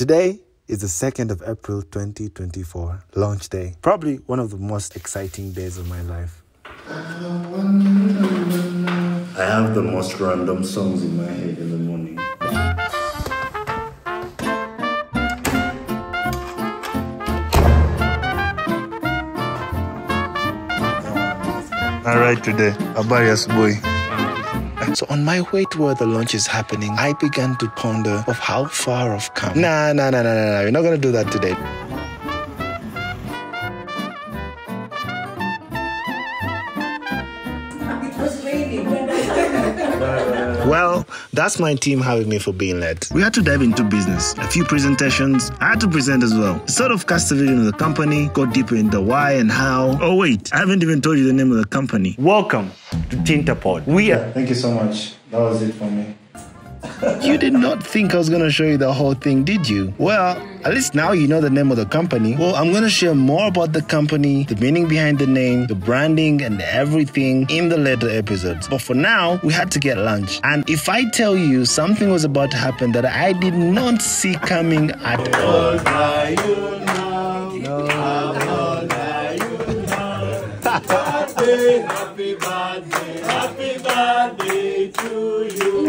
Today is the 2nd of April 2024, launch day. Probably one of the most exciting days of my life. I have the most random songs in my head in the morning. Alright today, Abarius boy. So on my way to where the launch is happening, I began to ponder of how far I've come. Nah, nah, nah, nah, nah, nah. We're not gonna do that today. Well, that's my team having me for being led. We had to dive into business, a few presentations. I had to present as well. Sort of cast a vision of the company, go deeper into why and how. Oh wait, I haven't even told you the name of the company. Welcome to Tintapod. We are Thank you so much. That was it for me. You did not think I was going to show you the whole thing, did you? Well, at least now you know the name of the company. Well, I'm going to share more about the company, the meaning behind the name, the branding, and everything in the later episodes. But for now, we had to get lunch. And if I tell you something was about to happen that I did not see coming at all.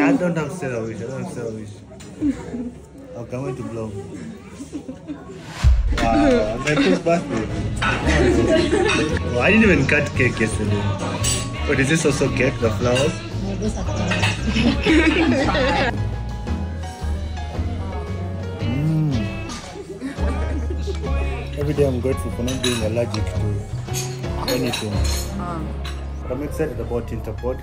I don't have wish. I don't have Sarah wish. I can't wait to blow. Wow, first birthday. Oh, I didn't even cut cake yesterday. But is this also cake, the flowers? Mm. Every day I'm grateful for not being allergic to anything. But I'm excited about Interpod.